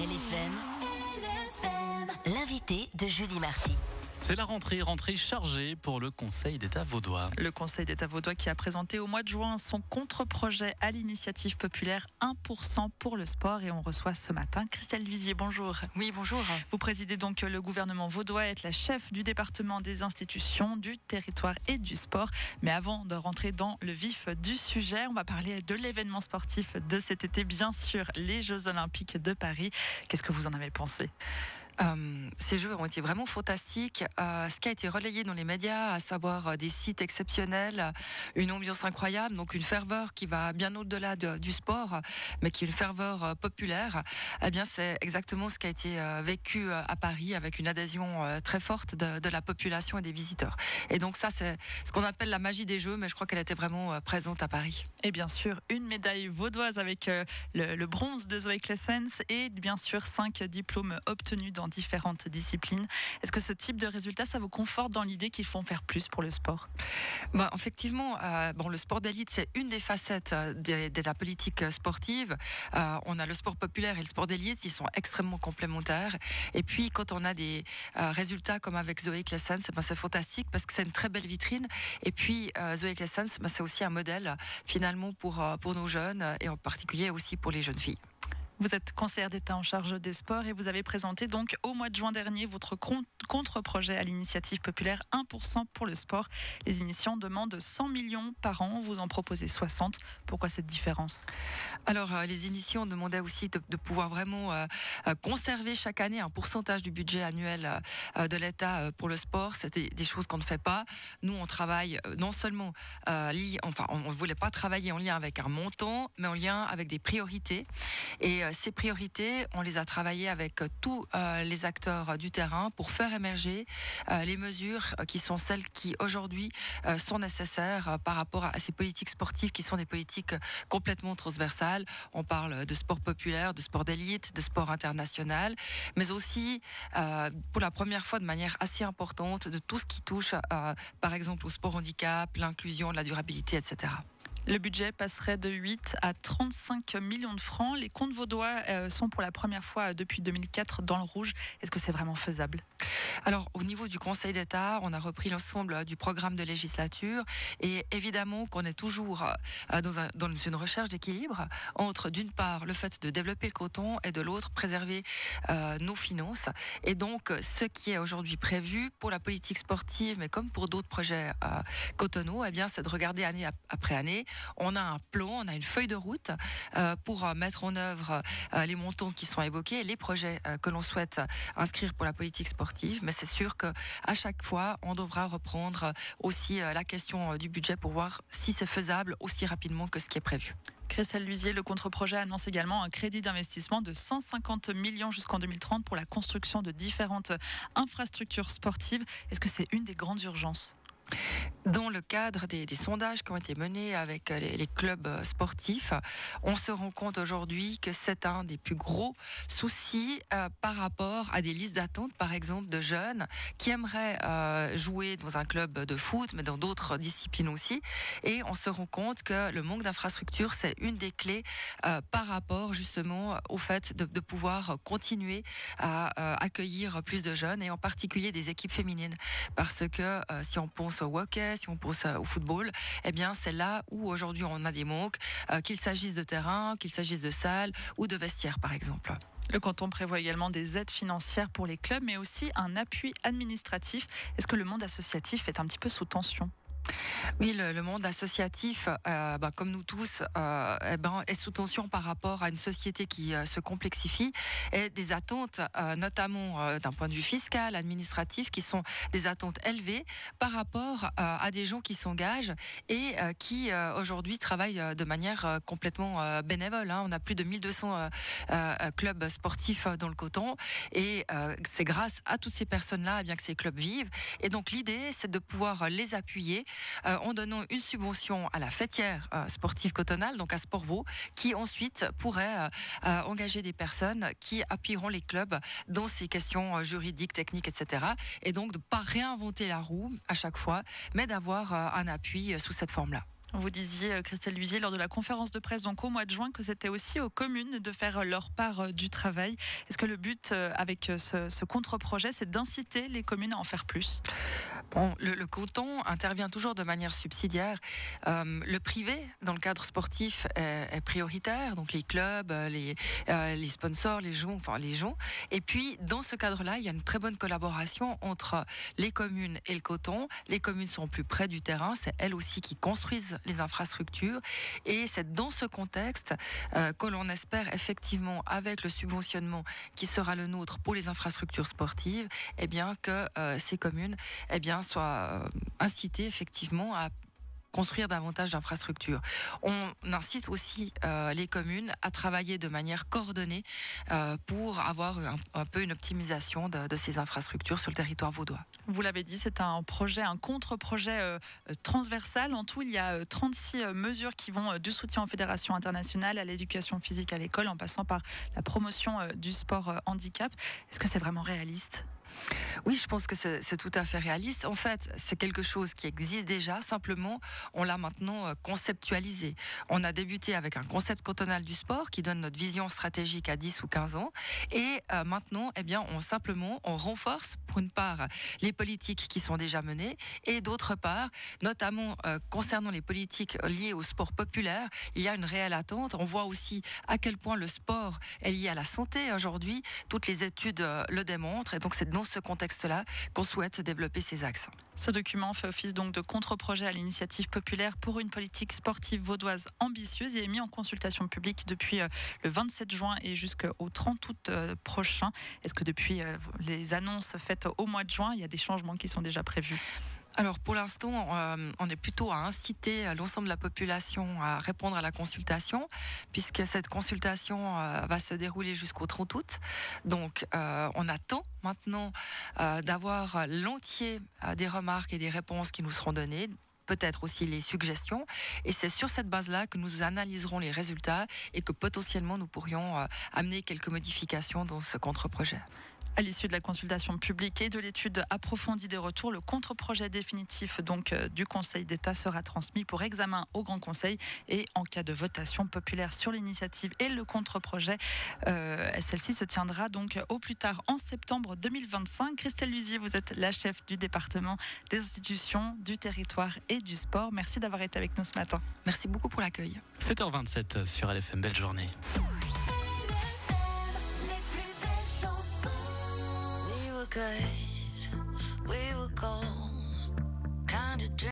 LFM, l'invité de Julie Marty. C'est la rentrée, rentrée chargée pour le Conseil d'État vaudois. Le Conseil d'État vaudois qui a présenté au mois de juin son contre-projet à l'initiative populaire 1% pour le sport et on reçoit ce matin Christelle Luisier. Bonjour. Oui, bonjour. Vous présidez donc le gouvernement vaudois, êtes la chef du département des institutions, du territoire et du sport. Mais avant de rentrer dans le vif du sujet, on va parler de l'événement sportif de cet été, bien sûr, les Jeux Olympiques de Paris. Qu'est-ce que vous en avez pensé? Euh, ces jeux ont été vraiment fantastiques. Euh, ce qui a été relayé dans les médias, à savoir euh, des sites exceptionnels, une ambiance incroyable, donc une ferveur qui va bien au-delà de, du sport, mais qui est une ferveur populaire. Eh bien, c'est exactement ce qui a été vécu à Paris avec une adhésion très forte de, la population et des visiteurs. Et donc ça, c'est ce qu'on appelle la magie des jeux, mais je crois qu'elle était vraiment présente à Paris. Et bien sûr, une médaille vaudoise avec le, le bronze de Zoé Klessens et bien sûr cinq diplômes obtenus dans différentes disciplines. Est-ce que ce type de résultat, ça vous conforte dans l'idée qu'il faut en faire plus pour le sport? Bah, Effectivement, euh, bon, le sport d'élite, c'est une des facettes euh, de, la politique sportive. Euh, on a le sport populaire et le sport d'élite, ils sont extrêmement complémentaires. Et puis, quand on a des résultats comme avec Zoé Klessens, ben, c'est fantastique parce que c'est une très belle vitrine. Et puis, Zoé Klessens, ben, c'est aussi un modèle finalement pour, pour nos jeunes et en particulier aussi pour les jeunes filles. Vous êtes conseillère d'État en charge des sports et vous avez présenté donc au mois de juin dernier votre contre-projet à l'initiative populaire 1% pour le sport. Les initiants demandent 100 millions par an, vous en proposez 60. Pourquoi cette différence? Alors euh, les initiants demandaient aussi de, pouvoir vraiment euh, conserver chaque année un pourcentage du budget annuel euh, de l'État pour le sport. C'était des choses qu'on ne fait pas. Nous on travaille non seulement enfin on ne voulait pas travailler en lien avec un montant, mais en lien avec des priorités. Et ces priorités, on les a travaillées avec tous euh, les acteurs du terrain pour faire émerger euh, les mesures qui sont celles qui aujourd'hui euh, sont nécessaires par rapport à ces politiques sportives qui sont des politiques complètement transversales. On parle de sport populaire, de sport d'élite, de sport international, mais aussi pour la première fois de manière assez importante de tout ce qui touche par exemple au sport handicap, l'inclusion, la durabilité, etc. Le budget passerait de 8 à 35 millions de francs. Les comptes vaudois euh, sont pour la première fois depuis 2004 dans le rouge. Est-ce que c'est vraiment faisable? Alors, au niveau du Conseil d'État, on a repris l'ensemble du programme de législature et évidemment qu'on est toujours euh, dans, un, dans une recherche d'équilibre entre, d'une part, le fait de développer le coton et de l'autre, préserver euh, nos finances. Et donc, ce qui est aujourd'hui prévu pour la politique sportive, mais comme pour d'autres projets euh, cotonaux, eh bien, c'est de regarder année après année. On a un plan, on a une feuille de route euh, pour mettre en œuvre euh, les montants qui sont évoqués, les projets euh, que l'on souhaite inscrire pour la politique sportive mais c'est sûr que à chaque fois, on devra reprendre aussi euh, la question euh, du budget pour voir si c'est faisable aussi rapidement que ce qui est prévu. Christelle Luisier, le contre-projet annonce également un crédit d'investissement de 150 millions jusqu'en 2030 pour la construction de différentes infrastructures sportives. Est-ce que c'est une des grandes urgences? Dans le cadre des, sondages qui ont été menés avec les, les, clubs sportifs, on se rend compte aujourd'hui que c'est un des plus gros soucis euh, par rapport à des listes d'attente, par exemple, de jeunes qui aimeraient euh, jouer dans un club de foot, mais dans d'autres disciplines aussi. Et on se rend compte que le manque d'infrastructures, c'est une des clés euh, par rapport justement au fait de, de pouvoir continuer à euh, accueillir plus de jeunes et en particulier des équipes féminines. Parce que euh, si on pense au hockey, si on pense au football, eh bien c'est là où aujourd'hui on a des manques, euh, qu'il s'agisse de terrain, qu'il s'agisse de salles ou de vestiaires par exemple. Le canton prévoit également des aides financières pour les clubs, mais aussi un appui administratif. Est-ce que le monde associatif est un petit peu sous tension? Oui, le, monde associatif, euh, bah, comme nous tous, euh, eh ben, est sous tension par rapport à une société qui euh, se complexifie et des attentes, notamment d'un point de vue fiscal, administratif, qui sont des attentes élevées par rapport à des gens qui s'engagent et qui aujourd'hui travaillent de manière complètement bénévole. Hein. On a plus de 1200 clubs sportifs dans le coton et c'est grâce à toutes ces personnes-là eh bien que ces clubs vivent. Et donc l'idée, c'est de pouvoir les appuyer euh, en donnant une subvention à la fêtière euh, sportive cotonale, donc à Sportvo, qui ensuite pourrait euh, engager des personnes qui appuieront les clubs dans ces questions juridiques, techniques, etc. Et donc de ne pas réinventer la roue à chaque fois, mais d'avoir un appui sous cette forme-là. Vous disiez, Christelle Luisier, lors de la conférence de presse donc au mois de juin, que c'était aussi aux communes de faire leur part du travail. Est-ce que le but avec ce, contre-projet, c'est d'inciter les communes à en faire plus? Le, coton intervient toujours de manière subsidiaire. le privé, dans le cadre sportif, est, prioritaire, donc les clubs, les, les sponsors, les gens, enfin les gens. Et puis, dans ce cadre-là, il y a une très bonne collaboration entre les communes et le coton. Les communes sont plus près du terrain, c'est elles aussi qui construisent les infrastructures. Et c'est dans ce contexte euh, que l'on espère effectivement, avec le subventionnement qui sera le nôtre pour les infrastructures sportives, eh bien, que euh, ces communes eh bien, soient euh, incitées effectivement à construire davantage d'infrastructures. On incite aussi euh, les communes à travailler de manière coordonnée euh, pour avoir un, peu une optimisation de, ces infrastructures sur le territoire vaudois. Vous l'avez dit, c'est un projet, un contre-projet transversal. En tout, il y a 36 mesures qui vont du soutien aux fédérations internationales à l'éducation physique à l'école en passant par la promotion du sport handicap. Est-ce que c'est vraiment réaliste? Oui, je pense que c'est tout à fait réaliste. En fait, c'est quelque chose qui existe déjà, simplement, on l'a maintenant euh, conceptualisé. On a débuté avec un concept cantonal du sport qui donne notre vision stratégique à 10 ou 15 ans. Et euh, maintenant, eh bien, on simplement, on renforce, pour une part, les politiques qui sont déjà menées, et d'autre part, notamment euh, concernant les politiques liées au sport populaire, il y a une réelle attente. On voit aussi à quel point le sport est lié à la santé aujourd'hui. Toutes les études le démontrent. Et donc, c'est dans ce contexte-là qu'on souhaite développer ces axes. Ce document fait office donc de contre-projet à l'initiative populaire pour une politique sportive vaudoise ambitieuse et est mis en consultation publique depuis euh, le 27 juin et jusqu'au 30 août euh, prochain. Est-ce que depuis euh, les annonces faites au mois de juin, il y a des changements qui sont déjà prévus? Alors pour l'instant, euh, on est plutôt à inciter l'ensemble de la population à répondre à la consultation, puisque cette consultation euh, va se dérouler jusqu'au 30 août. Donc euh, on attend maintenant d'avoir l'entier des remarques et des réponses qui nous seront données peut-être aussi les suggestions. Et c'est sur cette base-là que nous analyserons les résultats et que potentiellement nous pourrions amener quelques modifications dans ce contre-projet. À l'issue de la consultation publique et de l'étude approfondie des retours, le contre-projet définitif donc euh, du Conseil d'État sera transmis pour examen au Grand Conseil et en cas de votation populaire sur l'initiative et le contre-projet, euh, celle-ci se tiendra donc au plus tard en septembre 2025. Christelle Luisier, vous êtes la chef du département des institutions, du territoire et du sport. Merci d'avoir été avec nous ce matin. Merci beaucoup pour l'accueil. 7h27 sur LFM. Belle journée. Good